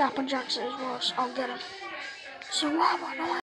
Dapper Jackson as well, so I'll get him. So what?